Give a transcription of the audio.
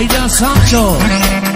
Aida Sancho.